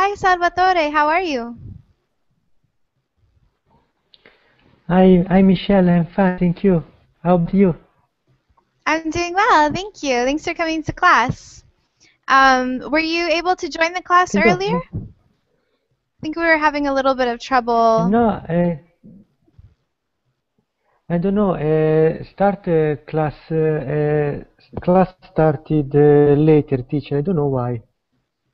Hi, Salvatore. How are you? Hi, I'm Michelle. I'm fine, thank you. How about you? I'm doing well, thank you. Thanks for coming to class. Um, were you able to join the class Thank you. earlier? I think we were having a little bit of trouble. No, uh, I don't know. Uh, start uh, class. Uh, uh, class started uh, later, teacher. I don't know why.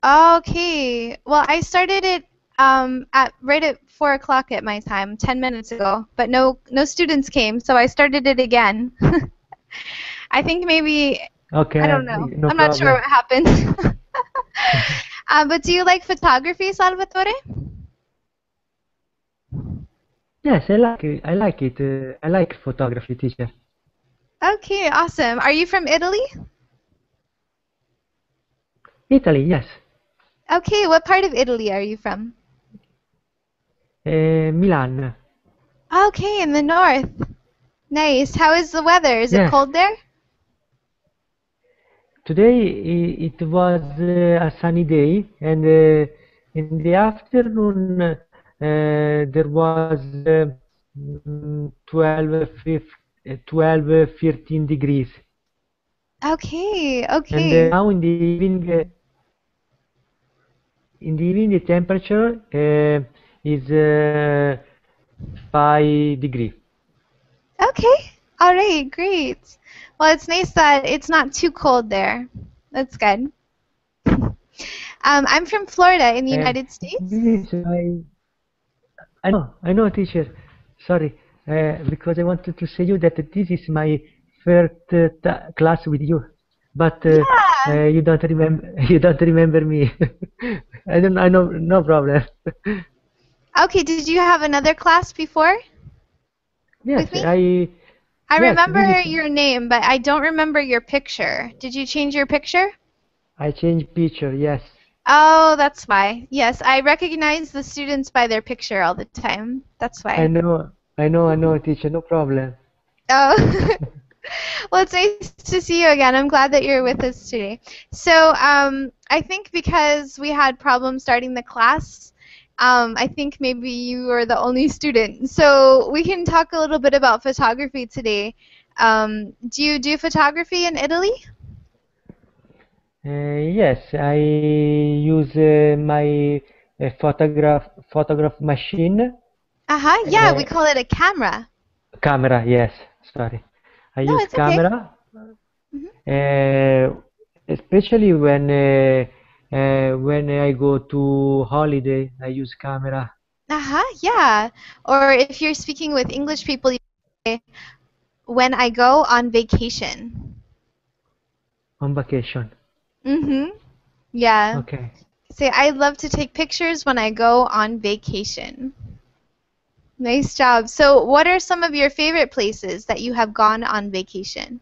Okay. Well, I started it um, at right at four o'clock at my time, ten minutes ago, but no no students came, so I started it again. I think maybe Okay. I don't know. No I'm not sure what happened. uh, but do you like photography, Salvatore? Yes, I like it. I like it. Uh, I like photography, teacher. Okay, awesome. Are you from Italy? Italy, yes. Okay, what part of Italy are you from? Uh, Milan. Okay, in the north. Nice. How is the weather? Is it cold there? Today it was uh, a sunny day, and uh, in the afternoon uh, there was uh, mm, 12, fif- uh, 12, uh, 13 degrees. Okay, And okay. uh, now in the evening, uh, in the evening the temperature uh, is uh, 5 degree. Okay. All right, great. Well, it's nice that it's not too cold there. That's good. Um, I'm from Florida in the Uh, United States. Is I, I know, I know, teacher. Sorry, uh, because I wanted to say you that this is my first uh, class with you, but uh, Yeah. Uh, you don't remember. You don't remember me. I don't. I know. No problem. Okay, did you have another class before? yes, I. I Yes, remember your name, but I don't remember your picture. Did you change your picture? I changed picture. Yes. Oh, that's why. Yes, I recognize the students by their picture all the time. That's why. I know. I know. I know, teacher. No problem. Oh, well, it's nice to see you again. I'm glad that you're with us today. So, um, I think because we had problems starting the class, um, I think maybe you were the only student. So we can talk a little bit about photography today. Um, do you do photography in Italy? Uh, yes, I use uh, my uh, photograph photograph machine. Uh-huh. Yeah, we Uh, call it a camera. Camera, yes, sorry. I No, use it's okay. camera, Mhm. uh, especially when uh, uh, when I go to holiday, I use camera. Uh-huh, yeah. Or if you're speaking with English people, you say, when I go on vacation. on vacation. Mm-hmm. Yeah. Okay. Say, I love to take pictures when I go on vacation. Nice job. So, what are some of your favorite places that you have gone on vacation?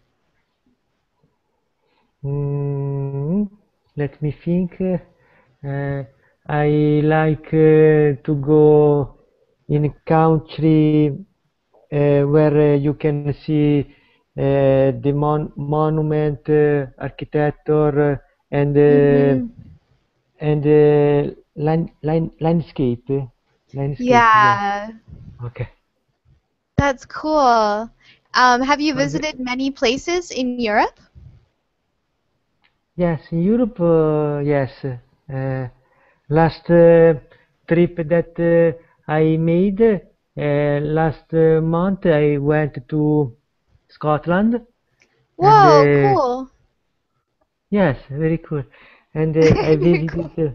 Mm, let me think. Uh, I like uh, to go in a country uh, where uh, you can see uh, the mon monument, uh, architecture, and uh, Mhm. and landscape. Landscape, Yeah, Okay. that's cool. Um, have you visited many places in Europe? Yes, in Europe, uh, yes. Uh, last uh, trip that uh, I made, uh, last uh, month, I went to Scotland. Whoa, And, uh, cool. Yes, very cool. And uh, I cool. visited, uh,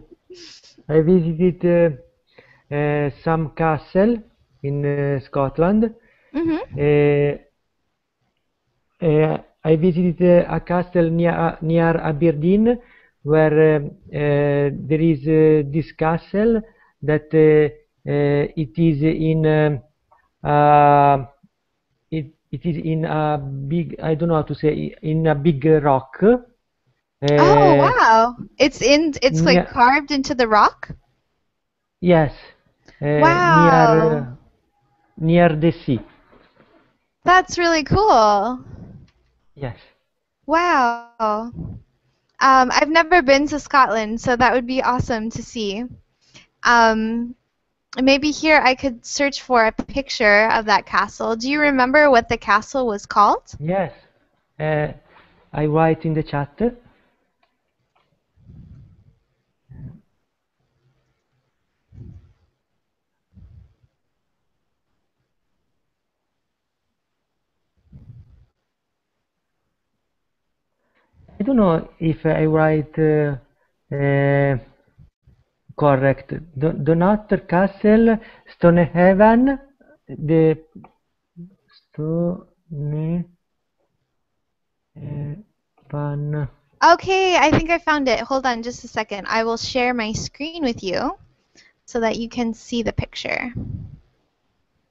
I visited uh, uh, some castle in uh, Scotland. Mm-hmm. Uh, uh, I visited uh, a castle near near Aberdeen, where there is uh, this castle that uh, uh, it is in it it is in a big I don't know how to say in a big rock. Oh, Uh, wow. It's in it's like carved into the rock? Yes, uh, near Wow. Near the sea. That's really cool. Yes. Wow. Um, I've never been to Scotland, so that would be awesome to see. Um, maybe here I could search for a picture of that castle. Do you remember what the castle was called? Yes. Uh, I write in the chat. Don't know if I write uh, uh, correct. Do, Dunnottar Castle, Stonehaven, the Stonehaven. Okay, I think I found it. Hold on just a second. I will share my screen with you so that you can see the picture.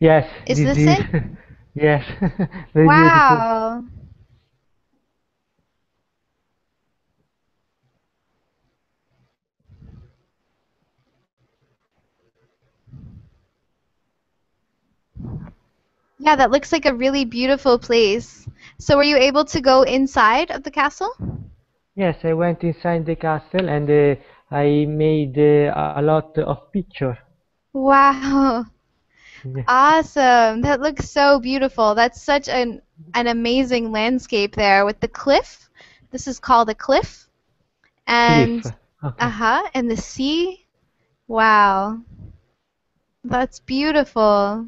Yes. Is this, this is, it? yes. wow. Beautiful. Yeah, that looks like a really beautiful place. So were you able to go inside of the castle? Yes, I went inside the castle and uh, I made uh, a lot of pictures. Wow. Yeah. Awesome. That looks so beautiful. That's such an an amazing landscape there with the cliff. This is called a cliff. And cliff. Okay. uh-huh, and the sea. Wow. That's beautiful.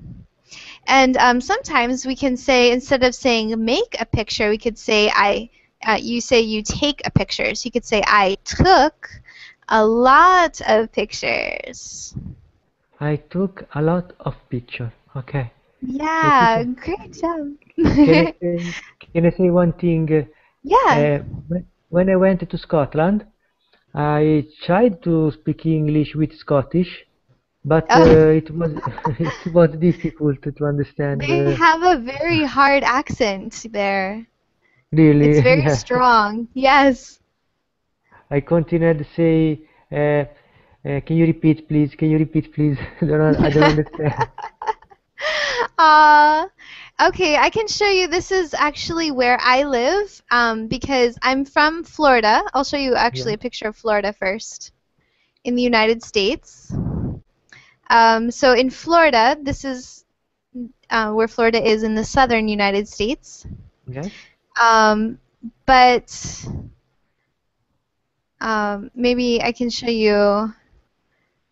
And um, sometimes we can say, instead of saying make a picture, we could say, I, uh, you say you take a picture. So you could say, I took a lot of pictures. I took a lot of pictures. Okay. Yeah, great job. can, I say, can, I say, one thing? Yeah. Uh, when I went to Scotland, I tried to speak English with Scottish, but oh. uh, it was it was difficult to understand. They uh, have a very hard accent there. Really, it's very yeah. strong. Yes. I continued to say, uh, uh, "Can you repeat, please? Can you repeat, please?" I don't, I don't understand. Uh, okay, I can show you. This is actually where I live um, because I'm from Florida. I'll show you actually yeah. a picture of Florida first in the United States. Um, so in Florida, this is uh, where Florida is in the southern United States. Okay. Um, but um, maybe I can show you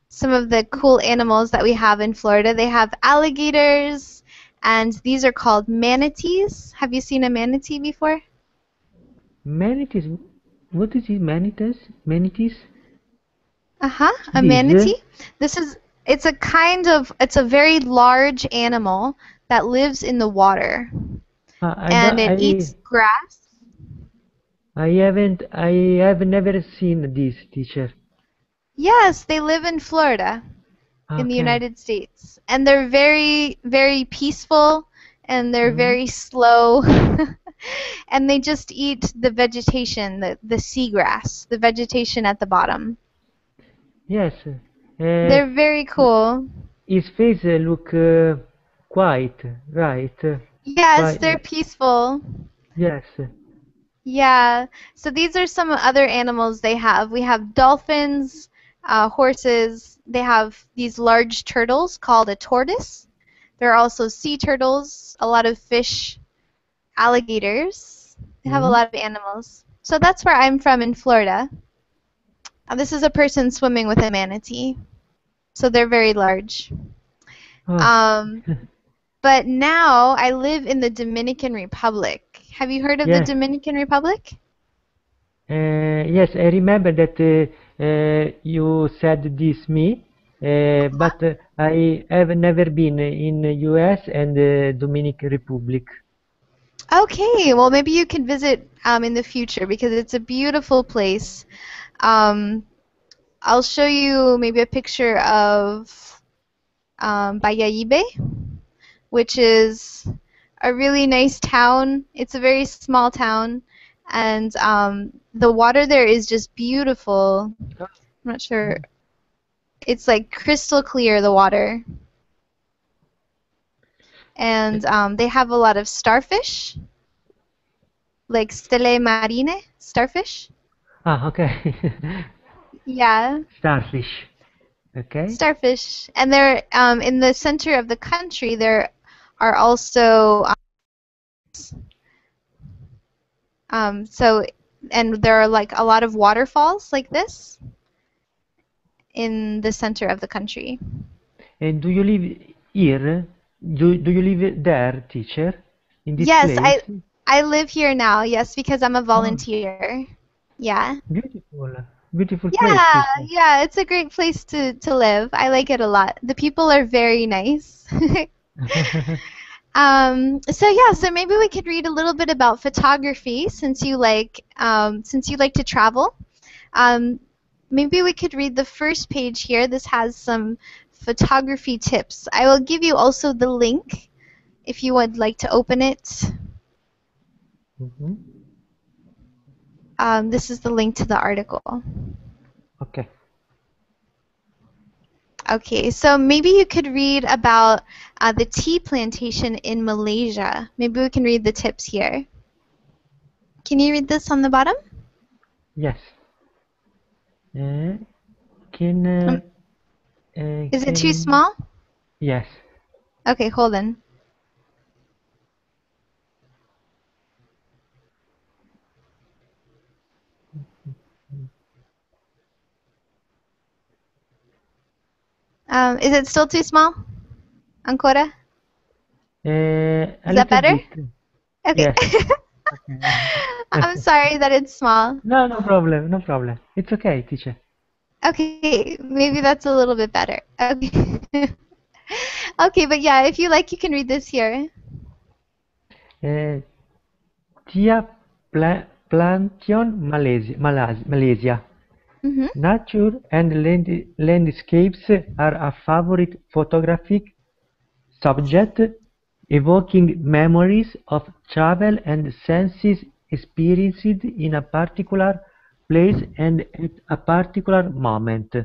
some of the cool animals that we have in Florida. They have alligators, and these are called manatees. Have you seen a manatee before? Manatees? What is it? Manatees? Manatees? Uh huh. A manatee. This is it's a kind of it's a very large animal that lives in the water, uh, and it I, eats grass. I haven't. I have never seen this teacher. Yes, they live in Florida, okay. in the United States, and they're very, very peaceful, and they're mm-hmm. very slow, and they just eat the vegetation, the the seagrass, the vegetation at the bottom. Yes, They're very cool. His face uh, look uh, quiet, right? Yes, Quiet. they're peaceful. Yes. Yeah. So these are some other animals they have. We have dolphins, uh, horses. They have these large turtles called a tortoise. There are also sea turtles, a lot of fish, alligators. They have a Mhm. lot of animals. So that's where I'm from in Florida. Uh, this is a person swimming with a manatee. So they're very large. Oh. Um, but now I live in the Dominican Republic. Have you heard of the Dominican Republic? Uh, yes, I remember that uh, uh, you said this me, uh, but uh, I have never been in the U.S. and the Dominican Republic. Okay, well maybe you can visit um, in the future because it's a beautiful place. Um, I'll show you maybe a picture of um, Bayahibe, which is a really nice town. It's a very small town, and um, the water there is just beautiful. I'm not sure. It's like crystal clear, the water. And um, they have a lot of starfish, like stele marine starfish. Ah, okay. Yeah. Starfish. Okay. Starfish, and they're um, in the center of the country. There are also um, so, and there are like a lot of waterfalls like this in the center of the country. And do you live here? Do, do you live there, teacher? In this Yes, place? I live here now. Yes, because I'm a volunteer. Yeah. Beautiful. Beautiful Yeah, place. teacher. yeah, it's a great place to, to live. I like it a lot. The people are very nice. um, so yeah, so maybe we could read a little bit about photography since you like um, since you like to travel. Um, maybe we could read the first page here. This has some photography tips. I will give you also the link if you would like to open it. Mhm. Um, this is the link to the article. Okay. Okay, so maybe you could read about uh, the tea plantation in Malaysia. Maybe we can read the tips here. Can you read this on the bottom? Yes. Uh, can. Uh, uh, Is it too small? Yes. Okay, hold on. Um, is it still too small? Ancora? Uh, Is that better? bit. Okay. Okay. I'm sorry that it's small. No, no problem. No problem. It's okay, teacher. Okay, maybe that's a little bit better. Okay. okay, but yeah, if you like, you can read this here. Uh, Tia pla Plantation, Malaysia. Malaysia. hmm Nature and land landscapes are a favorite photographic subject, evoking memories of travel and senses experienced in a particular place and at a particular moment.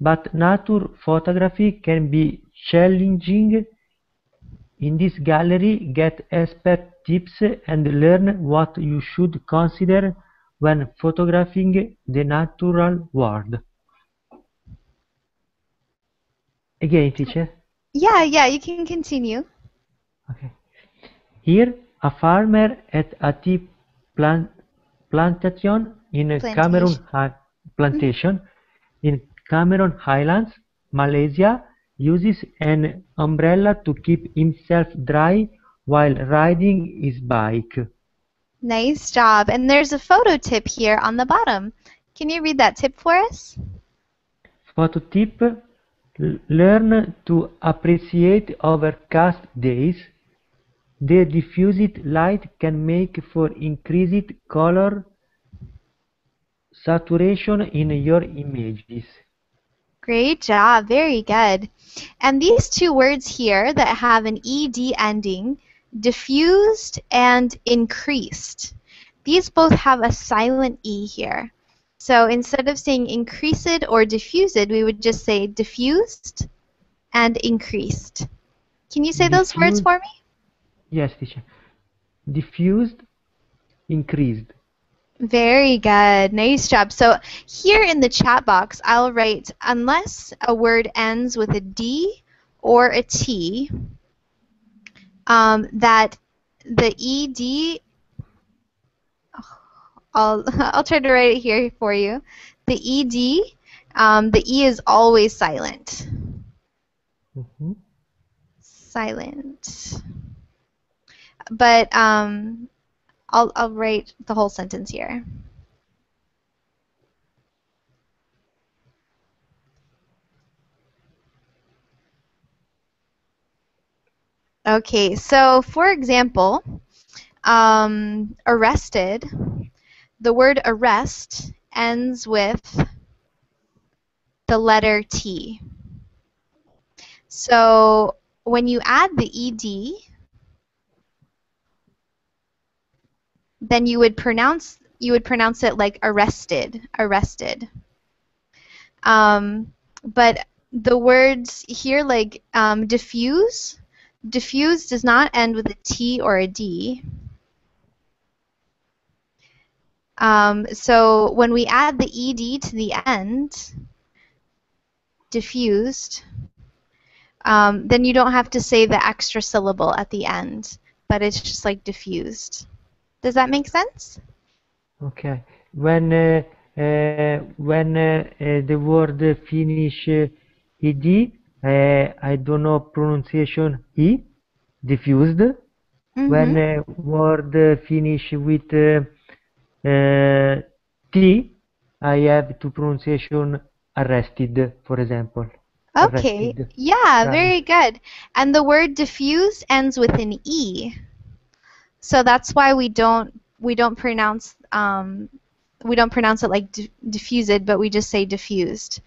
But nature photography can be challenging. In this gallery, get expert tips and learn what you should consider when photographing the natural world. Again, teacher. Yeah, yeah, you can continue. Okay. Here, a farmer at a tea plant plantation in a Cameroon Plantation. plantation in Cameron Highlands, Malaysia, uses an umbrella to keep himself dry while riding his bike. Nice job. And there's a photo tip here on the bottom. Can you read that tip for us? Photo tip: Learn to appreciate overcast days. The diffused light can make for increased color saturation in your images. Great job. Very good. And these two words here that have an ed ending, diffused and increased, these both have a silent e here. So instead of saying increased or diffused, we would just say diffused and increased. Can you say those words for me? Yes, teacher. Diffused, increased. Very good. Nice job. So here in the chat box, I'll write unless a word ends with a D or a T, um, that the ED, I'll, I'll try to write it here for you. The ED, um, the E is always silent. Mhm. Silent. But um, I'll, I'll write the whole sentence here. Okay, so for example, um, arrested, the word arrest ends with the letter T. So when you add the ED, then you would pronounce you would pronounce it like arrested, arrested. Um, but the words here, like um, diffuse, diffuse does not end with a T or a D. Um, so when we add the ed to the end, diffused, um, then you don't have to say the extra syllable at the end, but it's just like diffused. Does that make sense? Okay. When uh, uh, when uh, uh, the word finish ed, uh, I don't know pronunciation e, diffused. Mhm. When uh, word finish with uh, uh, t, I have to pronunciation arrested, for example. Okay. Arrested. Yeah, Right. very good. And the word diffuse ends with an e. So that's why we don't we don't pronounce um, we don't pronounce it like di- diffused, but we just say diffused.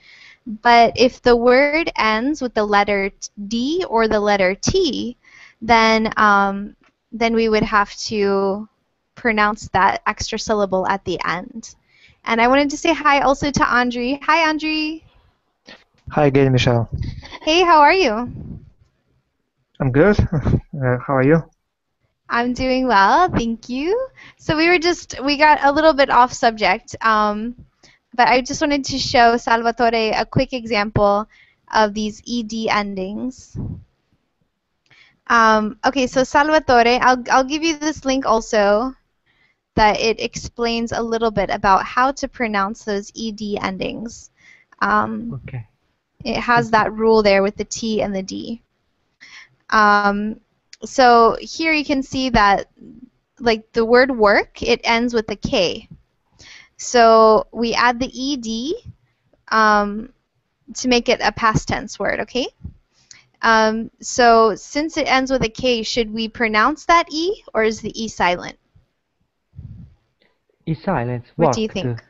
But if the word ends with the letter D or the letter T, then um, then we would have to pronounce that extra syllable at the end. And I wanted to say hi also to Andre. Hi, Andre. Hi again, Michelle. Hey, how are you? I'm good. Uh, how are you? I'm doing well, thank you. So we were just we got a little bit off subject, um, but I just wanted to show Salvatore a quick example of these ed endings. Um, okay, so Salvatore, I'll I'll give you this link also that it explains a little bit about how to pronounce those ed endings. Um, Okay. it has that rule there with the T and the D. Um, so here you can see that, like the word work, it ends with a K. So we add the ED um, to make it a past tense word, okay? Um, so since it ends with a K, should we pronounce that E or is the E silent? Is silence. What do you think?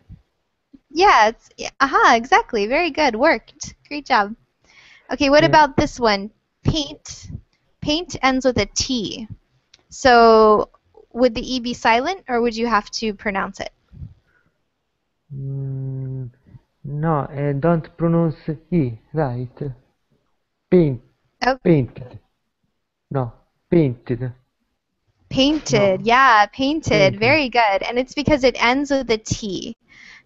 Yeah, it's yeah, aha, exactly. Very good. Worked. Great job. Okay, what Yeah. about this one? Paint. Paint ends with a T. So would the E be silent or would you have to pronounce it? Mm, no, uh, don't pronounce E, right? Paint. Oh. Painted. No, painted. Painted. Yeah, painted. Painted. Very good. And it's because it ends with a T.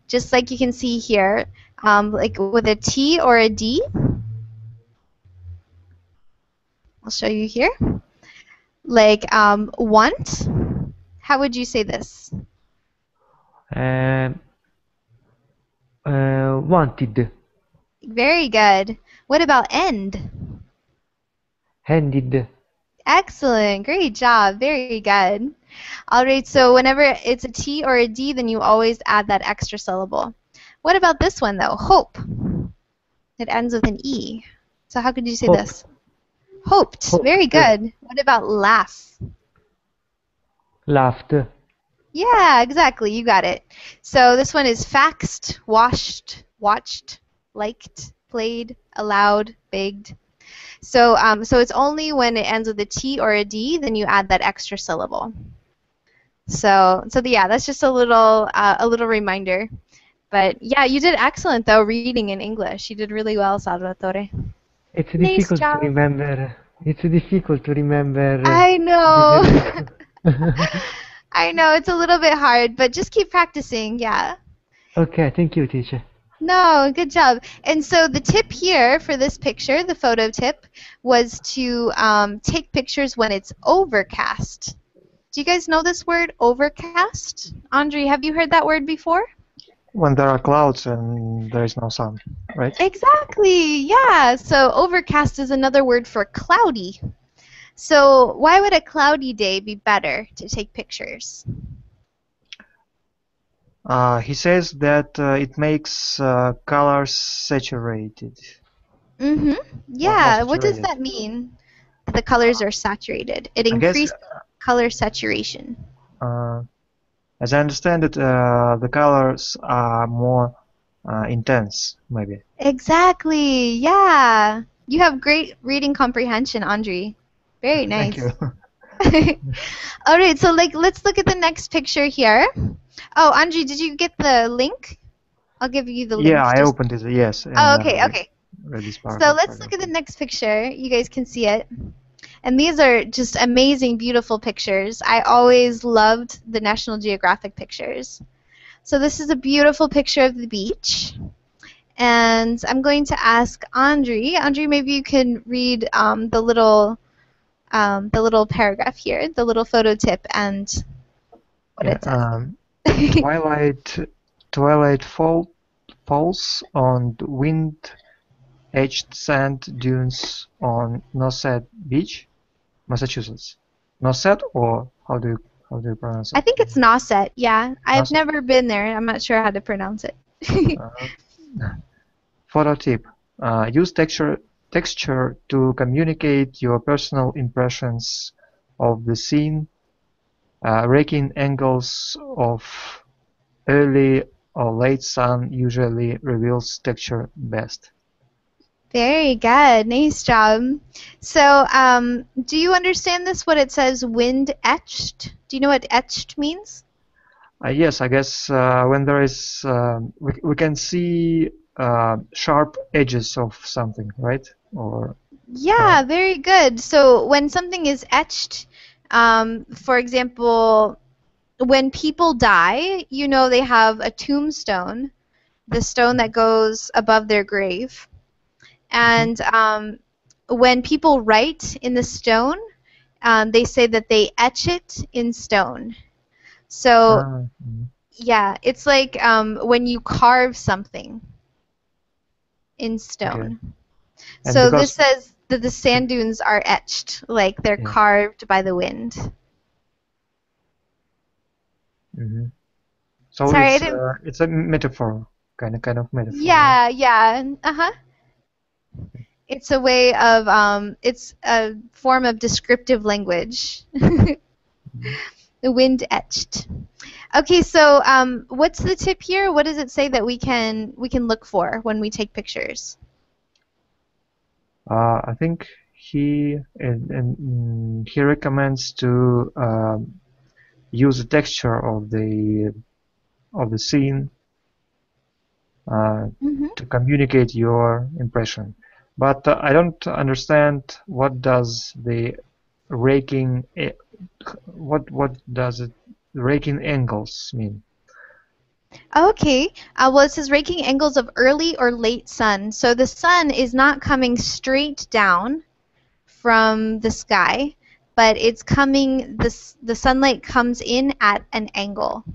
Just like you can see here, um, like with a T or a D. I'll show you here. Like um, want. How would you say this? Um, uh, wanted. Very good. What about end? Handed. Excellent. Great job. Very good. All right, so whenever it's a T or a D, then you always add that extra syllable. What about this one, though? Hope. It ends with an E. So how could you say Hope. this? Hoped. Hope, Very good. What about laugh? Laughed. Yeah, exactly. You got it. So this one is faxed, washed, watched, liked, played, allowed, begged. So um, so it's only when it ends with a T or a D, then you add that extra syllable. So so yeah, that's just a little uh, a little reminder. But yeah, you did excellent though reading in English. You did really well, Salvatore. It's Nice difficult job. to remember. It's difficult to remember. I know. know. I know it's a little bit hard, but just keep practicing. Yeah. okay, thank you, teacher. No, good job. And so the tip here for this picture, the photo tip, was to um, take pictures when it's overcast. Do you guys know this word, overcast? Andre, have you heard that word before? When there are clouds and there is no sun, right? Exactly, yeah. So overcast is another word for cloudy. So why would a cloudy day be better to take pictures? Uh, he says that uh, it makes uh, colors saturated. Mm-hmm. Yeah, more what does that mean? The colors are saturated. It increases color saturation. uh, as I understand it, uh, the colors are more uh, intense, maybe. Exactly. Yeah. You have great reading comprehension, Andre. Very nice. Thank you. All right, so like let's look at the next picture here. Oh, Andre, did you get the link? I'll give you the link. yeah, I opened it. Yes. and, Oh, okay, uh, okay. So let's look at the next picture. You guys can see it. And these are just amazing, beautiful pictures. I always loved the National Geographic pictures. So this is a beautiful picture of the beach. and I'm going to ask Andre. Andre, maybe you can read um, the little um, the little paragraph here, the little photo tip, and what Yeah, it says. um, twilight, twilight fall, falls on the wind-edged sand dunes on Nauset Beach, Massachusetts. Nauset, or how do you how do you pronounce it? I think it's Nauset. Yeah, I've never been there. I'm not sure how to pronounce it. Uh, photo tip: uh, Use texture texture to communicate your personal impressions of the scene. Uh, raking angles of early or late sun usually reveals texture best. Very good. Nice job. So, um, do you understand this? What it says, wind etched? Do you know what etched means? Uh, yes, I guess uh, when there is, um we, we can see uh, sharp edges of something, right? Or Yeah, very good. So when something is etched, um, for example, when people die, you know they have a tombstone, the stone that goes above their grave. And um, when people write in the stone, um, they say that they etch it in stone. So Ah, mhm. yeah, it's like um, when you carve something in stone. And So this says that the sand dunes are etched, like they're Yeah. carved by the wind. Mhm. So Sorry, it's uh, it's a metaphor, kind of kind of metaphor. right? Yeah, yeah, uh huh. It's a way of um, it's a form of descriptive language. the wind etched. Okay, so um, what's the tip here? What does it say that we can we can look for when we take pictures? Uh, I think he and, and mm, he recommends to um, use the texture of the of the scene uh, hmm to communicate your impression. But uh, I don't understand what does the raking eh, what what does it raking angles mean? Okay. Uh, well, it says raking angles of early or late sun. So the sun is not coming straight down from the sky, but it's coming. The the sunlight comes in at an angle,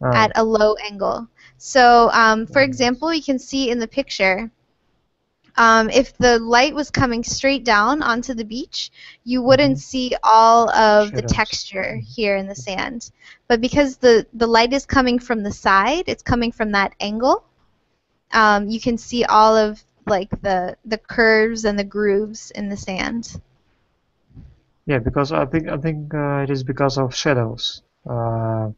Ah, at a low angle. So, um, for example, you can see in the picture. Um, if the light was coming straight down onto the beach, you wouldn't Mhm. see all of the texture here in the sand. But because the, the light is coming from the side, it's coming from that angle, um, you can see all of like the the curves and the grooves in the sand. yeah, because I think I think uh, it is because of shadows. Uh,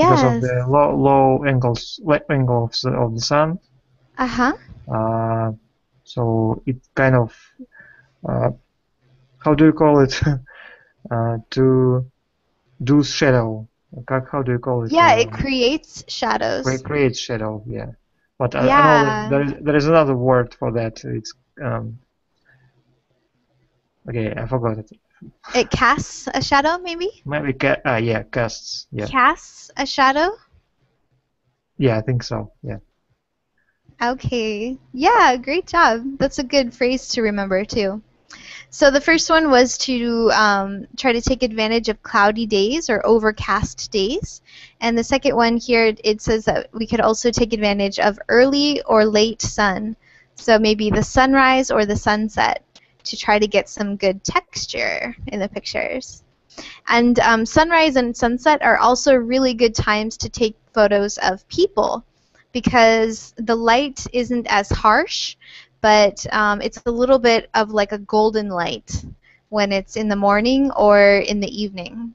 because of the low low angles low angle of the, of the sun. Uh huh. So it kind of uh, how do you call it uh, to do shadow how do you call it? Yeah, it um, creates shadows. It creates shadow, yeah. But uh, yeah. there is there is another word for that. It's um, okay, I forgot it. It casts a shadow, maybe. Maybe ca- uh, yeah, casts. Yeah. Casts a shadow. Yeah, I think so. Yeah. Okay. Yeah, great job. That's a good phrase to remember too. So the first one was to um, try to take advantage of cloudy days or overcast days, and the second one here it says that we could also take advantage of early or late sun. So maybe the sunrise or the sunset to try to get some good texture in the pictures. And um, sunrise and sunset are also really good times to take photos of people because the light isn't as harsh, but um, it's a little bit of like a golden light when it's in the morning or in the evening.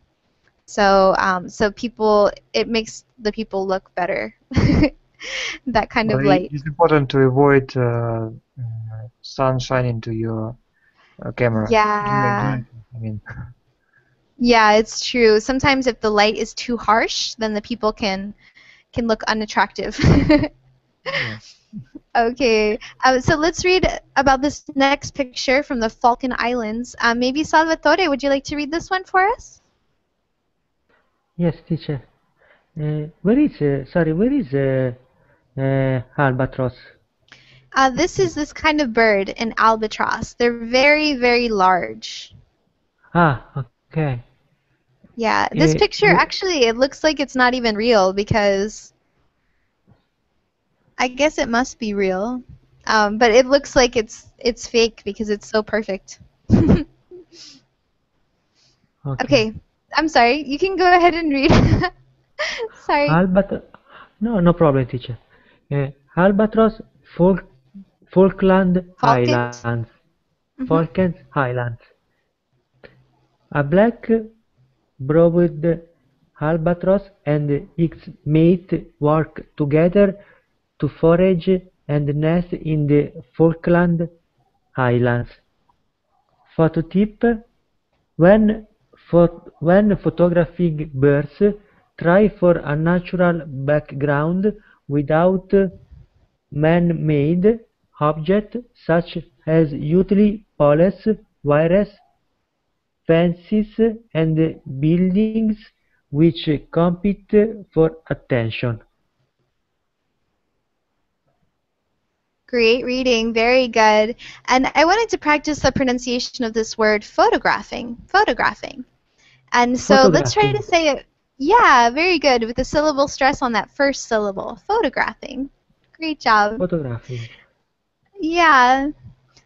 So, um, so people, it makes the people look better. that kind of light. It's important to avoid uh, uh, sun shining to your uh, camera. Yeah. I mean, Yeah, it's true. Sometimes if the light is too harsh, then the people can can look unattractive. yeah. Okay, um, so let's read about this next picture from the Falkland Islands. Um, maybe Salvatore, would you like to read this one for us? Yes, teacher. Uh, where is, uh, sorry, where is uh, uh, albatross. Uh, this is this kind of bird, an albatross. They're very, very large. Ah, okay. Yeah, this Eh, picture actually it looks like it's not even real because I guess it must be real. Um, but it looks like it's it's fake because it's so perfect. Okay. okay, I'm sorry. You can go ahead and read. sorry. Albat no, no problem, teacher. Uh, albatross, Falk Falkland Falklands. Islands. Mhm. Falklands Islands. A black browed albatross and its mate work together to forage and nest in the Falkland Islands. Photo tip: When when photographing birds, try for a natural background without man-made objects such as utility poles, wires, fences, and buildings which compete for attention. Great reading, very good. And I wanted to practice the pronunciation of this word photographing. Photographing. And so let's try to say it. Yeah, very good, with the syllable stress on that first syllable. Photographing. Great job. Photographing. Yeah.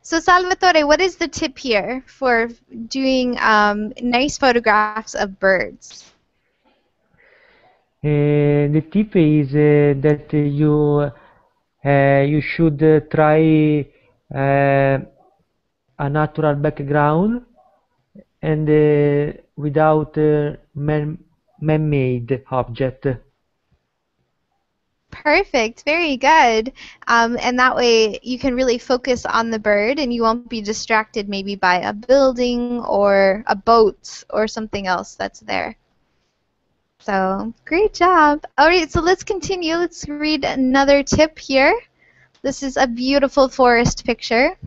So Salvatore, what is the tip here for doing um, nice photographs of birds? Uh, the tip is uh, that you uh, you should try uh, a natural background and uh, without uh, man man-made object. Perfect, very good. Um, and that way you can really focus on the bird and you won't be distracted maybe by a building or a boat or something else that's there. So, great job. All right, so let's continue. Let's read another tip here. This is a beautiful forest picture.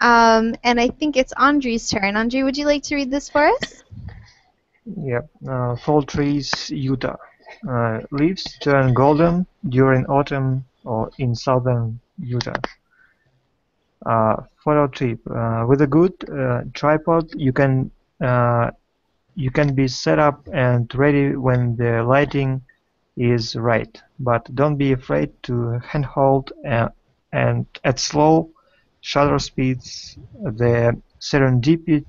Um, and I think it's Andre's turn. Andre, would you like to read this for us? Yep. Uh, fall trees, Utah. Uh, leaves turn golden during autumn or in southern Utah. Uh, photo tip. Uh, with a good uh, tripod, you can uh, you can be set up and ready when the lighting is right. But don't be afraid to handhold uh, and at slow shutter speeds. The serendipitous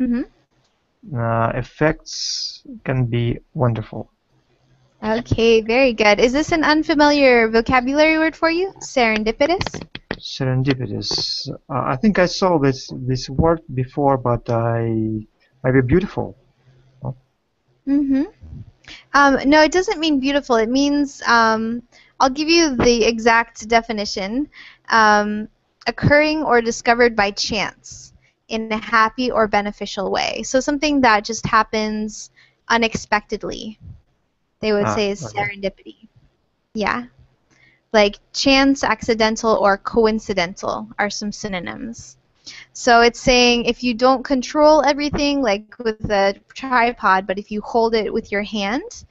Mm-hmm. Uh, effects can be wonderful. Okay, very good. Is this an unfamiliar vocabulary word for you? Serendipitous? Serendipitous. Uh, I think I saw this this word before, but I maybe beautiful. Mm-hmm. Um, no, it doesn't mean beautiful. It means, um, I'll give you the exact definition. Um, occurring or discovered by chance in a happy or beneficial way. So something that just happens unexpectedly. They would Ah, say is okay. serendipity. Yeah. Like chance, accidental, or coincidental are some synonyms. So it's saying if you don't control everything, like with the tripod, but if you hold it with your hand,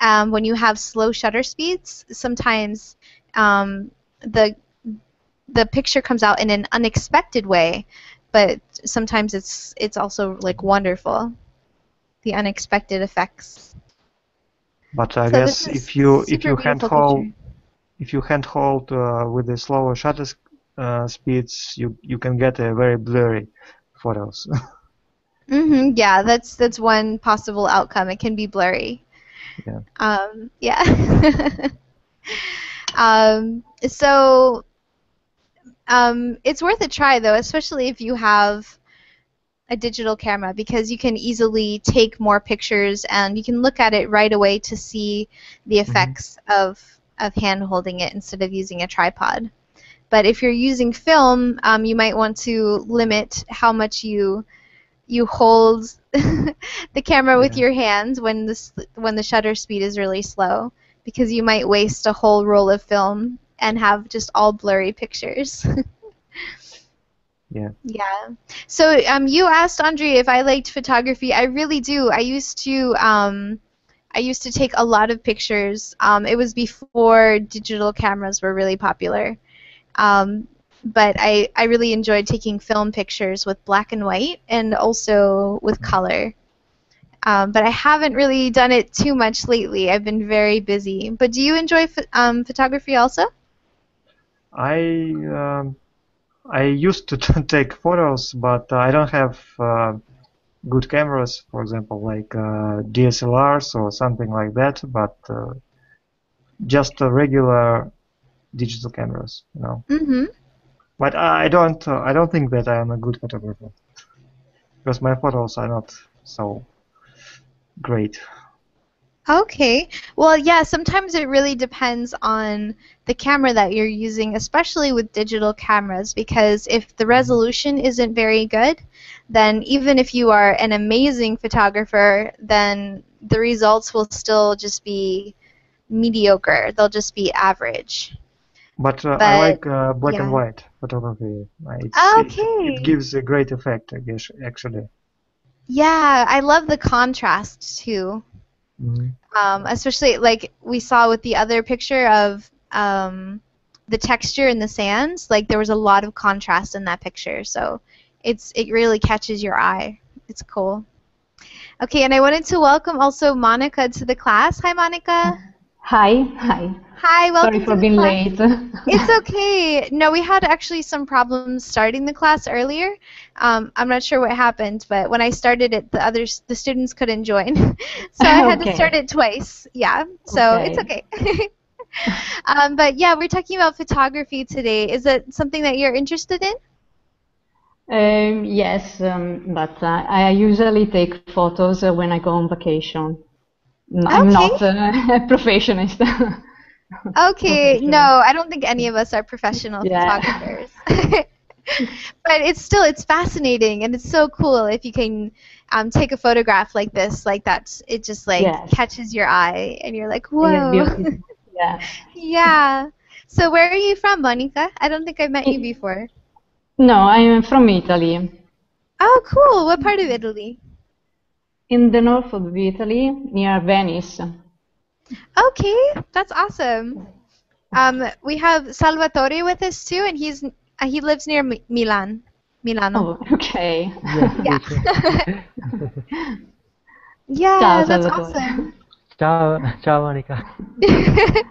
um, when you have slow shutter speeds, sometimes um, the the picture comes out in an unexpected way, but sometimes it's it's also like wonderful. The unexpected effects. But I So guess if you if you handhold picture. if you handhold uh, with the slower shutter uh, speeds, you you can get a very blurry photos. hmm yeah, that's that's one possible outcome. It can be blurry. Yeah. Um, yeah. um, so um, it's worth a try though, especially if you have a digital camera because you can easily take more pictures and you can look at it right away to see the effects of of hand holding it instead of using a tripod. But if you're using film, um, you might want to limit how much you you hold the camera with Yeah. your hands when this when the shutter speed is really slow because you might waste a whole roll of film and have just all blurry pictures. Yeah. Yeah. So um, you asked Andre if I liked photography. I really do. I used to um, I used to take a lot of pictures. Um, it was before digital cameras were really popular. Um, but I, I really enjoyed taking film pictures with black and white and also with color. Um, but I haven't really done it too much lately. I've been very busy. But do you enjoy ph- um, photography also? I um, I used to take photos, but I don't have uh, good cameras, for example, like uh, DSLRs or something like that. But uh, just uh, regular digital cameras, you know. Mm-hmm. But I don't uh, I don't think that I am a good photographer because my photos are not so great. Okay. Well, yeah, sometimes it really depends on the camera that you're using, especially with digital cameras, because if the resolution isn't very good, then even if you are an amazing photographer, then the results will still just be mediocre. They'll just be average. But, uh, But, I like uh, black and white photography. Uh, It's, Okay. It, it gives a great effect, I guess, actually. Yeah, I love the contrast too. Mhm. um, especially like we saw with the other picture of um, the texture in the sands like there was a lot of contrast in that picture. So it's it really catches your eye. It's cool. Okay and i wanted to welcome also monica to the class. Hi monica Hi, hi. hi welcome Sorry for being class. late. it's okay. No, we had actually some problems starting the class earlier. Um, I'm not sure what happened, but when I started it, the others, the students couldn't join, so I had to start it twice. Yeah, so it's okay. um, but yeah, we're talking about photography today. Is it something that you're interested in? Um, yes, um, but uh, I usually take photos uh, when I go on vacation. I'm not a professionist. Okay, no, I don't think any of us are professional Yeah. photographers. but it's still it's fascinating and it's so cool if you can um, take a photograph like this, like that's it just like Yes. catches your eye and you're like, whoa. yeah. yeah. So where are you from, Monica? I don't think I've met you before. No, I'm from Italy. Oh, cool. What part of Italy? In the north of Italy, near Venice. Okay, that's awesome. Um, we have Salvatore with us too, and he's uh, he lives near Mi- Milan, Milano. Oh, okay. Yeah. yeah, Ciao, that's Salvatore. awesome. Ciao, ciao Monica.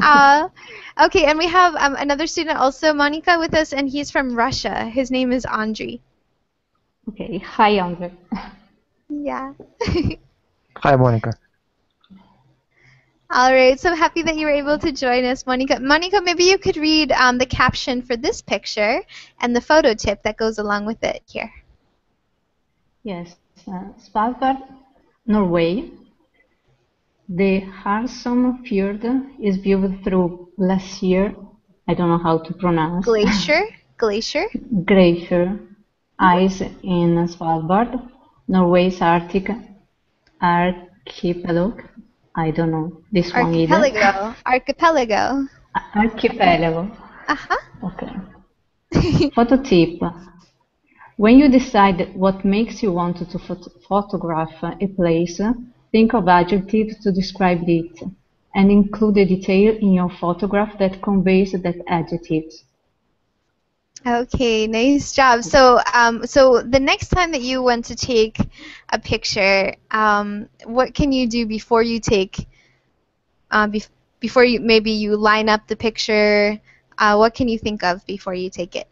uh, okay, and we have um, another student also, Monica, with us, and he's from Russia. His name is Andriy. Okay. Hi, Andre. Yeah. Hi, Monica. All right, so happy that you were able to join us, Monica. Monica, maybe you could read um, the caption for this picture and the photo tip that goes along with it here. Yes, uh, Svalbard, Norway. The Harsson Fjord is viewed through glacier. I don't know how to pronounce. Glacier, glacier. Glacier ice in Svalbard, Norway's Arctic archipelago. I don't know this one either. Archipelago. Archipelago. Archipelago. Uh-huh. Okay. Photo tip. When you decide what makes you want to phot- photograph a place, think of adjectives to describe it and include a detail in your photograph that conveys that adjective. Okay, nice job. So, um, so the next time that you want to take a picture, um, what can you do before you take, uh, bef- before you maybe you line up the picture? Uh, what can you think of before you take it?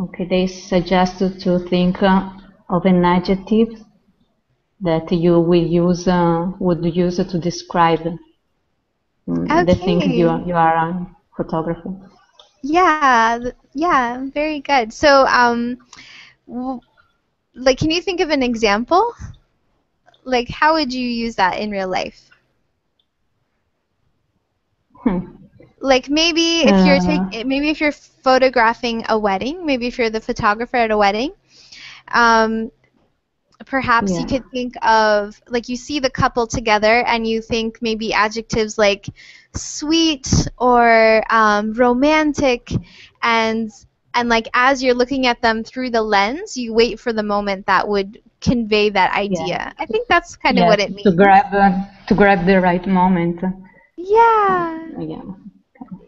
Okay, they suggest to think uh, of an adjective that you will use, uh, would use to describe mm, the thing Okay. you, you are um, photographing. Yeah, yeah, very good. So, um, w- like, can you think of an example? Like, how would you use that in real life? Hmm. Like, maybe if you're Uh. take, maybe if you're photographing a wedding, maybe if you're the photographer at a wedding, um, perhaps you could think of like you see the couple together and you think maybe adjectives like sweet or um, romantic and and like as you're looking at them through the lens you wait for the moment that would convey that idea. I think that's kind of what it means. to grab uh, to grab the right moment. yeah. Yeah.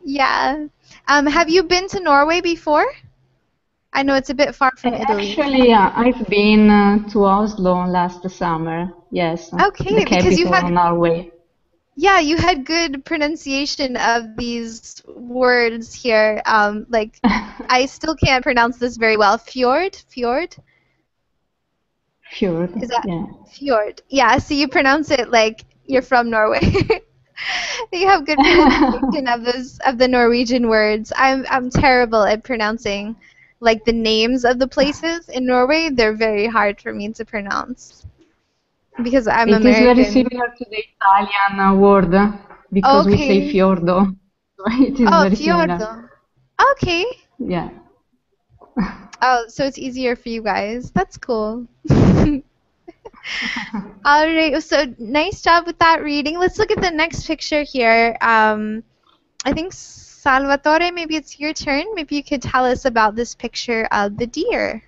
Yeah. Um, have you been to Norway before? I know it's a bit far from Italy. Actually, uh, I've been uh, to Oslo last summer. Yes. Okay, the because you had- Norway. Yeah, you had good pronunciation of these words here. Um, like I still can't pronounce this very well. Fjord, fjord, Fjord. Is that- yeah. fjord. Yeah, so you pronounce it like you're from Norway. you have good pronunciation of those of the Norwegian words. I'm I'm terrible at pronouncing like the names of the places in Norway. They're very hard for me to pronounce because I'm It is American. very similar to the Italian word because we say fiordo. So it is oh, very similar. Okay. Yeah. Oh, so it's easier for you guys. That's cool. All right. So nice job with that reading. Let's look at the next picture here. Um, I think Salvatore, maybe it's your turn. Maybe you could tell us about this picture of the deer.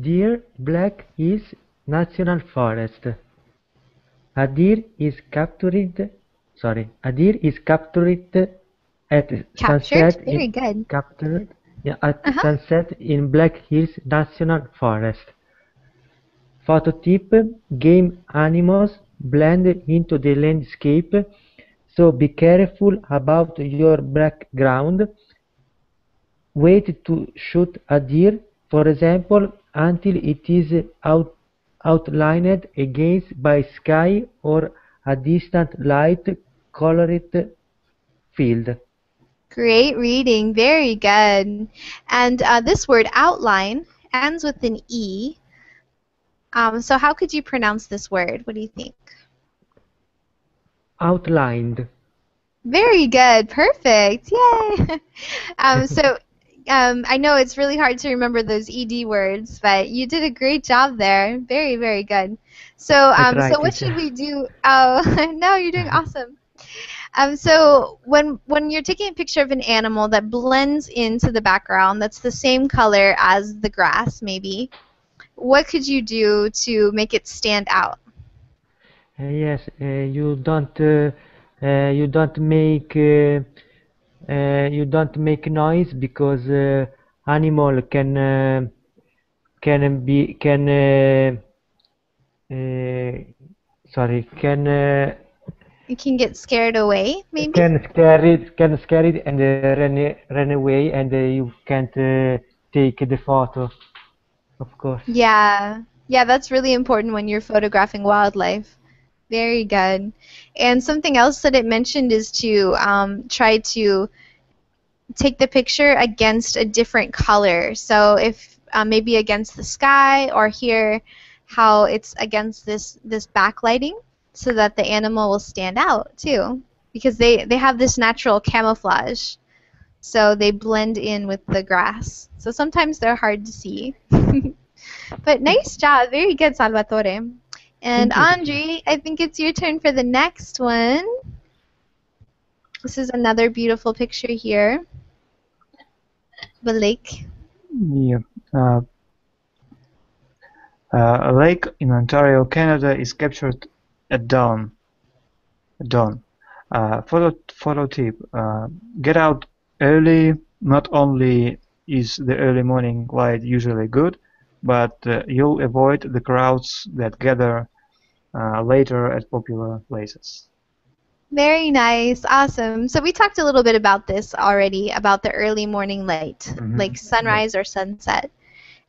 Deer Black is National Forest. A deer is captured. Sorry, a deer is captured at Captured. sunset. Very in, good. captured yeah, at Uh-huh. sunset in Black Hills National Forest. Photo tip: Game animals blend into the landscape, so be careful about your background. Wait to shoot a deer, for example, until it is out, outlined against by sky or a distant light-colored field. Great reading. Very good. And uh, this word outline ends with an E. Um, so how could you pronounce this word? What do you think? Outlined. Very good. Perfect. Yay. um, so um, I know it's really hard to remember those ED words, but you did a great job there. Very, very good. So, um, so what should we do? Oh, no, you're doing awesome. Um, so when when you're taking a picture of an animal that blends into the background, that's the same color as the grass, maybe. What could you do to make it stand out? Uh, yes, uh, you don't uh, uh, you don't make uh, uh, you don't make noise because uh, animal can uh, can be can uh, uh, sorry can uh, You can get scared away, maybe. can scare it can scare it and uh, run run away and uh, you can't uh, take the photo of course Yeah, yeah, that's really important when you're photographing wildlife. Very good. And something else that it mentioned is to um, try to take the picture against a different color. So if uh, maybe against the sky, or here how it's against this this backlighting, so that the animal will stand out too, because they they have this natural camouflage. So they blend in with the grass. So sometimes they're hard to see. But nice job. Very good, Salvatore. And Andre, I think it's your turn for the next one. This is another beautiful picture here. The lake. Yeah. Uh, uh, a lake in Ontario, Canada is captured at dawn. At dawn. Uh, photo, photo tip. Uh, get out early. Not only is the early morning light usually good, but uh, you'll avoid the crowds that gather uh, later at popular places. Very nice. Awesome. So we talked a little bit about this already, about the early morning light, Mhm. like sunrise or sunset.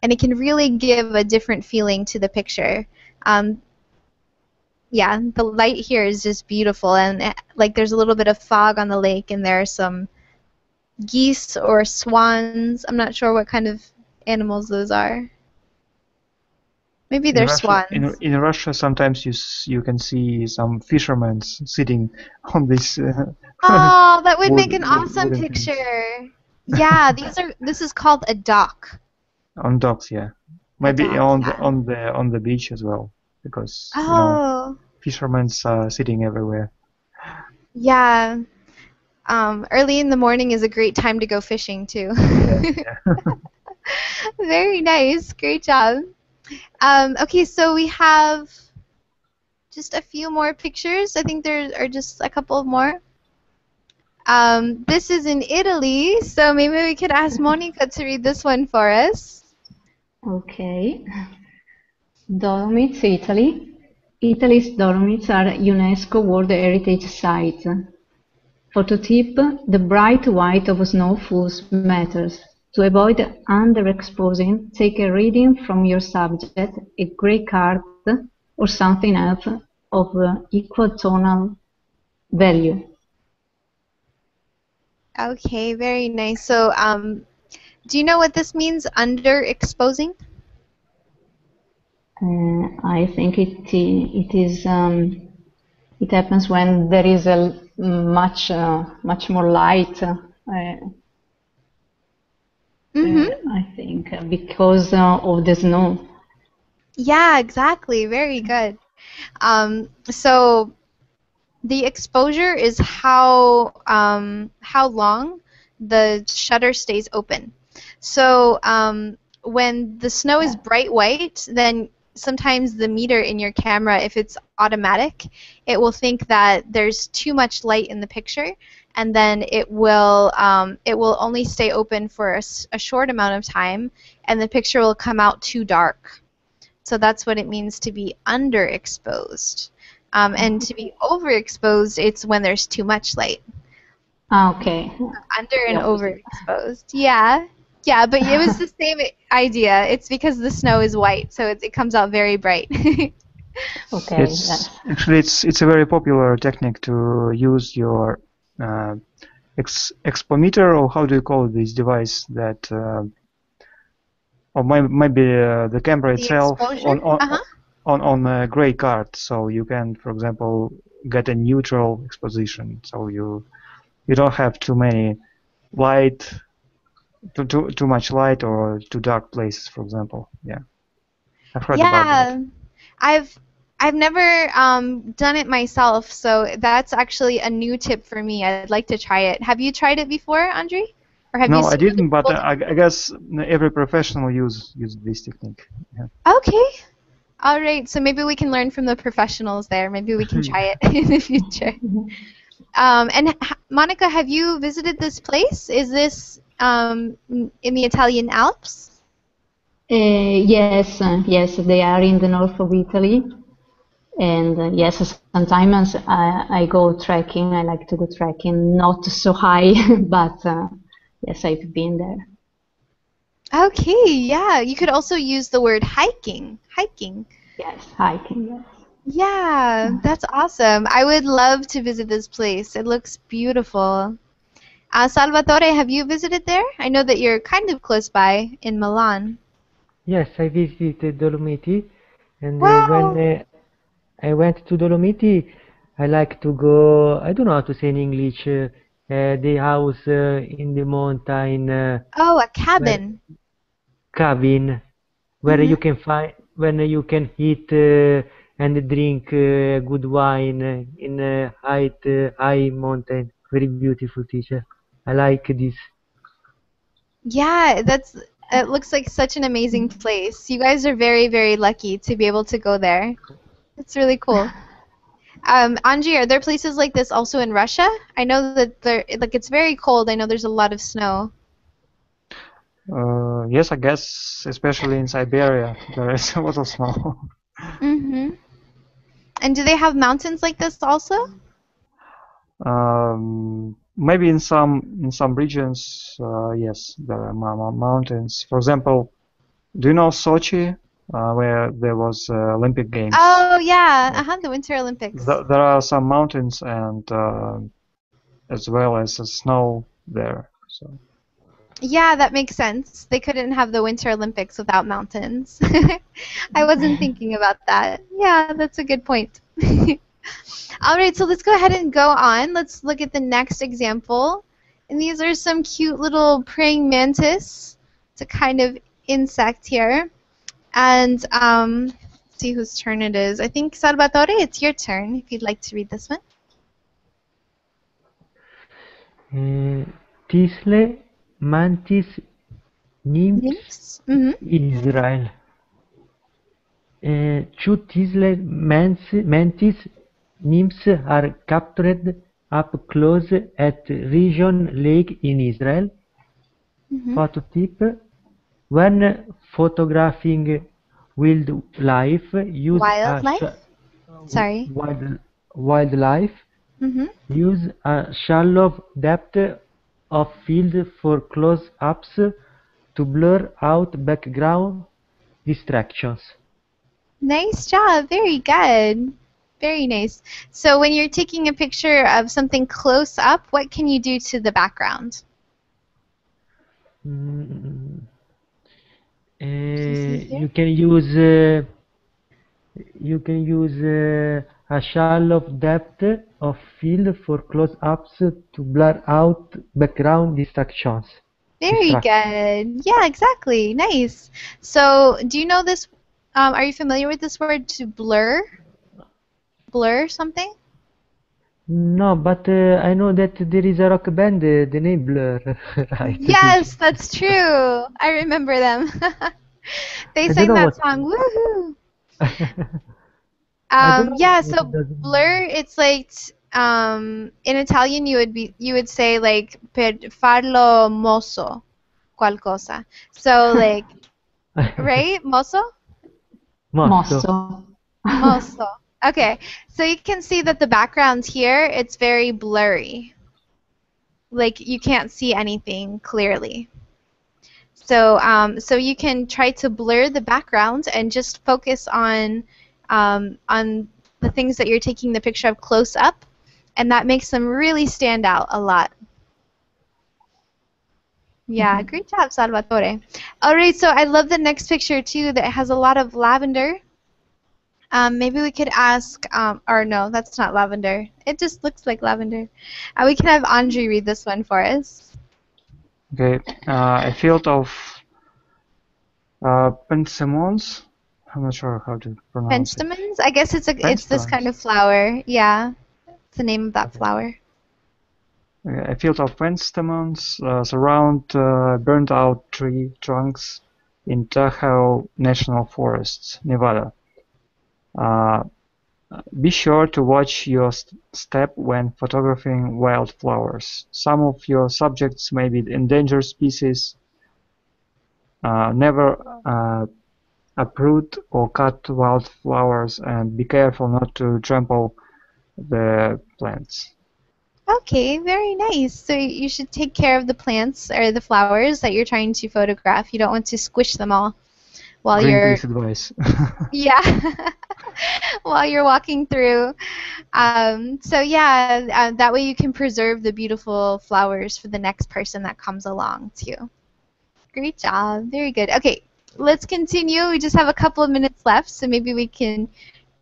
And it can really give a different feeling to the picture. Um, yeah, the light here is just beautiful. And eh, like there's a little bit of fog on the lake, and there are some geese or swans. I'm not sure what kind of animals those are. Maybe Russia, swans. in, in Russia, sometimes you you can see some fishermen sitting on this. Uh, Oh, that would make Wood- an wood- awesome wooden things. picture. Yeah, these are. This is called a dock. on docks, yeah. Maybe dock, on yeah. the on the on the beach as well, because you know Oh, fishermen are sitting everywhere. yeah. Um, early in the morning is a great time to go fishing too. Yeah, yeah. Very nice. Great job. Um, okay, so we have just a few more pictures. I think there are just a couple more. Um, this is in Italy, so maybe we could ask Monica to read this one for us. Okay. Dolomites, Italy. Italy's Dolomites are UNESCO World Heritage Sites. Tip, the bright white of snowfalls matters. To avoid underexposing, take a reading from your subject, a gray card, or something else of equal tonal value. Okay, very nice. So, um, do you know what this means, underexposing? Uh, I think it it is um, it happens when there is a much uh, much more light. Uh, Mm-hmm. I think because of the snow. Yeah, exactly. Very good. Um, so the exposure is how um, how long the shutter stays open. So um, when the snow is bright white, then sometimes the meter in your camera, if it's automatic, it will think that there's too much light in the picture, and then it will um, it will only stay open for a, a short amount of time, and the picture will come out too dark. So that's what it means to be underexposed. Um, and to be overexposed, it's when there's too much light. Ah, okay. Under and overexposed. Yeah. Yeah, but it was the same idea. It's because the snow is white, so it, it comes out very bright. okay. It's yes. actually it's it's a very popular technique to use your uh, ex expometer or how do you call this device that uh, or may, maybe uh, the camera The itself exposure? on on, Uh-huh. on on a gray card so you can for example get a neutral exposition so you you don't have too many light too, too, too much light or too dark places for example yeah I've heard about that yeah. I've I've never um, done it myself, so that's actually a new tip for me. I'd like to try it. Have you tried it before, Andre? Or have no you I didn't but people- I, I guess every professional use use this technique yeah. Okay. All right. So maybe we can learn from the professionals there. Maybe we can try it in the future. Um, and h- Monica, have you visited this place? Is this um, in the Italian Alps? Uh, yes, uh, yes, they are in the north of Italy. And uh, yes, sometimes I, I go trekking. I like to go trekking, not so high, but uh, yes, I've been there. Okay. Yeah. You could also use the word hiking. Hiking. Yes, hiking. Yes. Yeah, that's awesome. I would love to visit this place. It looks beautiful. Uh, Salvatore, have you visited there? I know that you're kind of close by in Milan. Yes, I visited Dolomiti, and uh, Wow. when uh, I went to Dolomiti, I like to go. I don't know how to say in English. Uh, uh, the house uh, in the mountain uh, Oh, a cabin. cabin, where Mhm. you can find when you can eat uh, and drink uh, good wine in a high high mountain. Very beautiful, teacher. I like this. Yeah, that's it looks like such an amazing place. You guys are very, very lucky to be able to go there. It's really cool. Um, Andre, are there places like this also in Russia? I know that there like it's very cold. I know there's a lot of snow. Uh, yes, I guess, especially in Siberia, there is a lot of snow. Mhm. And do they have mountains like this also? um, maybe in some in some regions, uh, yes, there are mo- mo- mountains. For example, do you know Sochi, uh, where there was uh, Olympic Games? Oh yeah, uh-huh, the Winter Olympics. Th- there are some mountains and uh, as well as snow there. So Yeah, that makes sense. They couldn't have the Winter Olympics without mountains. I wasn't thinking about that. Yeah, that's a good point. All right, so let's go ahead and go on. Let's look at the next example. And these are some cute little praying mantis. It's a kind of insect here. And um, see whose turn it is. I think Salvatore, it's your turn if you'd like to read this one. Uh, Tisle mantis nymphs Nymphs? hmm in Israel. Uh, two Tisler mans- mantis nymphs are captured up close at Rishon Lake in Israel. hmm Photo tip: When photographing wildlife, use a Wildlife? sh- Sorry. wild, wildlife. hmm Use a shallow depth of field for close-ups to blur out background distractions. Nice job. Very good. Very nice. So when you're taking a picture of something close up, what can you do to the background? Mm, uh, you can use uh, you can use uh, a shallow depth of field for close-ups to blur out background distractions. Very good. Yeah, exactly. Nice. So do you know this? Um, are you familiar with this word to blur? Blur something? No, but uh, I know that there is a rock band, uh, the name Blur, right? Yes, that's true. I remember them. they I sang that what- song. Woohoo! I Um, yeah, so blur, it's like um, in Italian you would be you would say like per farlo mosso qualcosa. So like right, mosso? Mosso. Mosso. Mosso. Okay. So you can see that the background here it's very blurry. Like you can't see anything clearly. So um, so you can try to blur the background and just focus on um, on the things that you're taking the picture of close up, and that makes them really stand out a lot. Yeah, great job, Salvatore. All right, so I love the next picture too that has a lot of lavender. Um, maybe we could ask, um, or no, that's not lavender. It just looks like lavender. Uh, we can have Andre read this one for us. Okay, uh, a field of uh. I'm not sure how to pronounce it. Penstemons? I guess it's a it's this kind of flower. Yeah, it's the name of that flower. Uh, a field of pentstemons uh, surround uh, burned out tree trunks in Tahoe National Forest, Nevada. Uh, be sure to watch your st- step when photographing wildflowers. Some of your subjects may be endangered species. Uh, never uh, uproot or cut wildflowers and be careful not to trample the plants. Okay, very nice. So you should take care of the plants or the flowers that you're trying to photograph. You don't want to squish them all while you're advice. Yeah. While you're walking through. Um, so, yeah, uh, that way you can preserve the beautiful flowers for the next person that comes along, too. Great job. Very good. Okay, let's continue. We just have a couple of minutes left, so maybe we can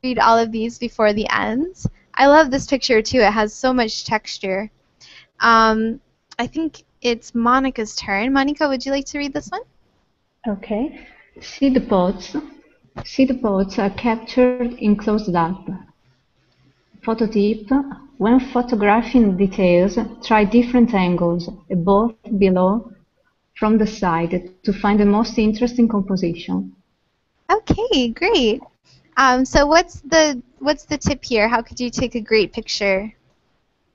read all of these before the end. I love this picture, too. It has so much texture. Um, I think it's Monica's turn. Monica, would you like to read this one? Okay. Seed pods. Seed pods are captured in closed up. Photo tip. When photographing details, try different angles, above, below, from the side, to find the most interesting composition. Okay, great. Um, so what's the what's the tip here? How could you take a great picture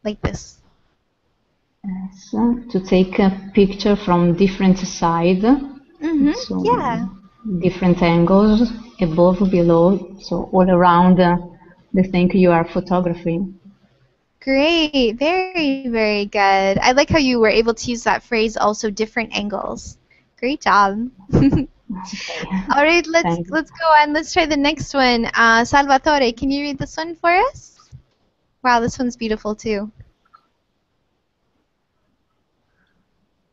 like this? Yes, to take a picture from different side, Mm-hmm. so Yeah. Different angles, above, below, so all around uh, the thing you are photographing. Great. Very, very good. I like how you were able to use that phrase also different angles. Great job. All right, let's Thank you. let's go on. Let's try the next one. Uh, Salvatore, can you read this one for us? Wow, this one's beautiful too.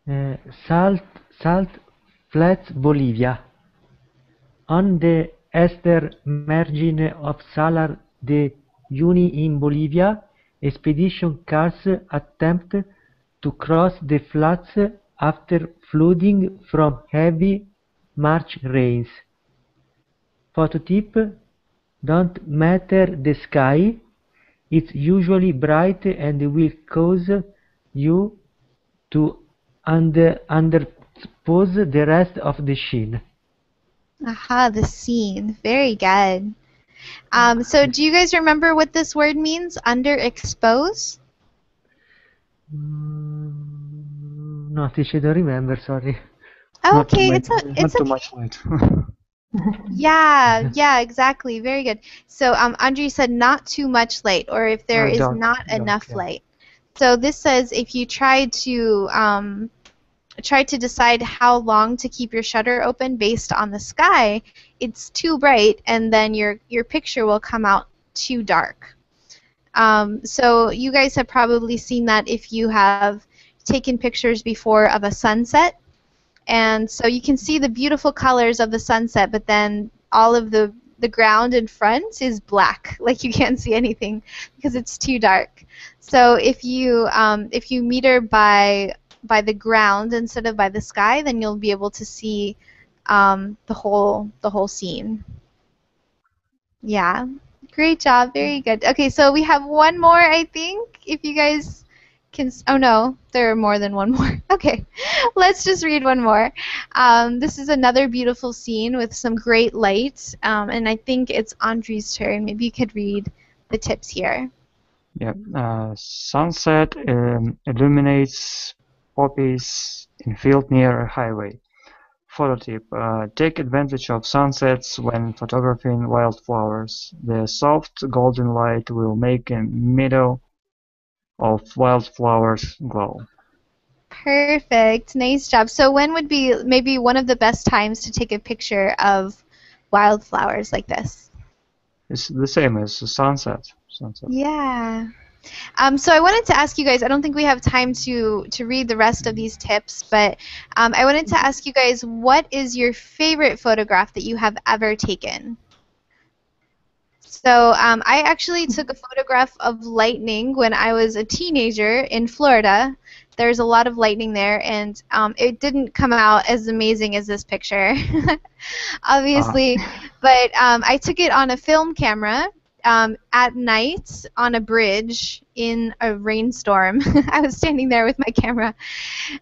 Uh, Salt, Salt Flats, Bolivia. On the eastern margin of Salar de Uyuni in Bolivia, expedition cars attempt to cross the flats after flooding from heavy March rains. Photo tip: Don't matter the sky, it's usually bright and will cause you to under, under expose the rest of the sheen. Aha, the scene. Very good. Um, so do you guys remember what this word means, underexpose? Mm, no, teacher, don't remember, sorry. Not too Okay, much- it's a, not it's too okay. much light. Yeah, yeah, exactly. Very good. So um, Andre said not too much light, or if there Uh, is not enough yeah. light. So this says if you try to um, try to decide how long to keep your shutter open based on the sky, it's too bright, and then your your picture will come out too dark. Um, so you guys have probably seen that if you have taken pictures before of a sunset. And so you can see the beautiful colors of the sunset but then all of the the ground in front is black. Like you can't see anything because it's too dark. So if you um, if you meter by by the ground instead of by the sky then you'll be able to see um, the whole the whole scene. Yeah. Great job. Very good. Okay so we have one more i think if you guys can oh no. There are more than one more. Okay. Let's just read one more. Um, this is another beautiful scene with some great light um, and i think it's andre's turn. Maybe you could read the tips here. Yeah, uh, sunset um, illuminates poppies in field near a highway. Photo tip: uh, Take advantage of sunsets when photographing wildflowers. The soft golden light will make a meadow of wildflowers glow. perfect nice job so when would be maybe one of the best times to take a picture of wildflowers like this It's the same as sunset. Sunset. Yeah. Um, so I wanted to ask you guys. I don't think we have time to to read the rest of these tips, but um, I wanted to ask you guys, what is your favorite photograph that you have ever taken? So um, I actually took a photograph of lightning when I was a teenager in Florida. There's a lot of lightning there, and um, it didn't come out as amazing as this picture, obviously. But um, I took it on a film camera um, at night on a bridge in a rainstorm. I was standing there with my camera,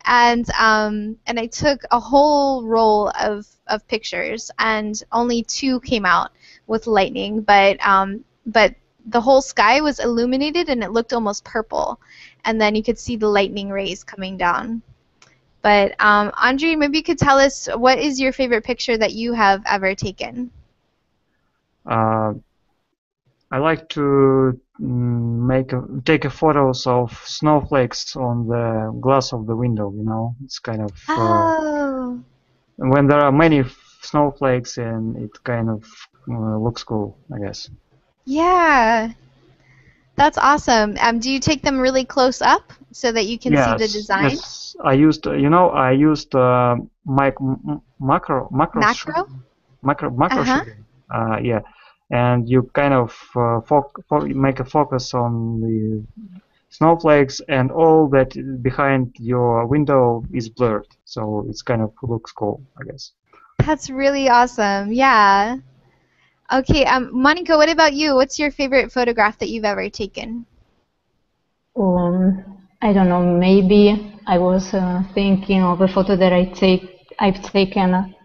and um, and I took a whole roll of of pictures, and only two came out with lightning, but um, but the whole sky was illuminated and it looked almost purple, and then you could see the lightning rays coming down. But um, Andre, maybe you could tell us what is your favorite picture that you have ever taken? Uh, I like to mm, make a, take a photos of snowflakes on the glass of the window. You know, it's kind of uh, Oh. when there are many f- snowflakes and it kind of uh, looks cool. I guess. Yeah. That's awesome. Um, do you take them really close up so that you can see the Yes, design? yes. I used, you know, I used uh, mic- m- macro macro Macro? shooting. macro macro Uh-huh. Uh, yeah, and you kind of uh, foc- fo- make a focus on the snowflakes, and all that behind your window is blurred, so it's kind of looks cool, I guess. That's really awesome. Yeah. Okay, um, Monica, what about you? What's your favorite photograph that you've ever taken? Um, I don't know. Maybe I was uh, thinking of a photo that I take I've taken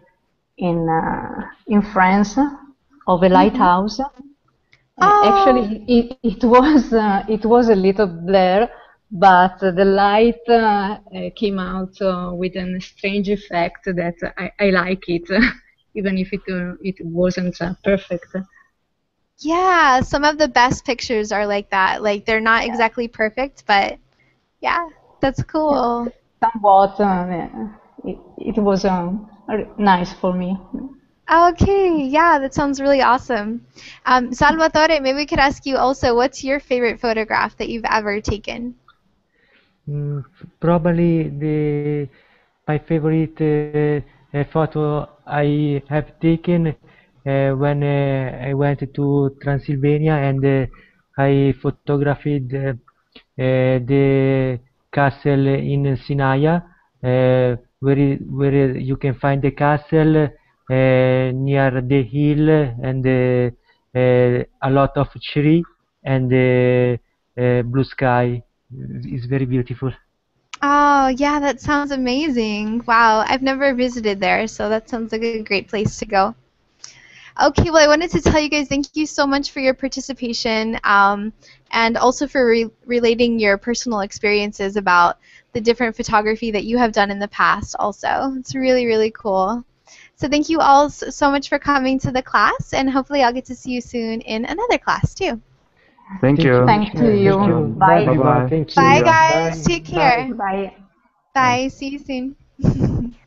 in uh, in France of a lighthouse. Uh, Oh. Actually, it, it was uh, it was a little blur, but the light uh, uh, came out uh, with a strange effect that I, I like it, even if it uh, it wasn't uh, perfect. Yeah, some of the best pictures are like that. Like they're not exactly perfect, but yeah, that's cool. Somewhat, uh, it, it was um, nice for me. Okay, yeah, that sounds really awesome. Um, Salvatore, maybe we could ask you also, what's your favorite photograph that you've ever taken? Mm, probably the my favorite uh, uh, photo I have taken uh, when uh, I went to Transylvania and uh, I photographed uh, the castle in Sinaia, where where you can find the castle near the hill and uh, uh, a lot of tree and blue sky. It's very beautiful. Oh, yeah, that sounds amazing. Wow, I've never visited there, so that sounds like a great place to go. Okay, well, I wanted to tell you guys thank you so much for your participation um, and also for re relating your personal experiences about the different photography that you have done in the past, also. It's really, really cool. So, thank you all so much for coming to the class, and hopefully, I'll get to see you soon in another class, too. Thank you. Thank to you. Thank you. Bye. Bye. Bye-bye. Thank you. Bye, guys. Bye. Take care. Bye. Bye. See you soon.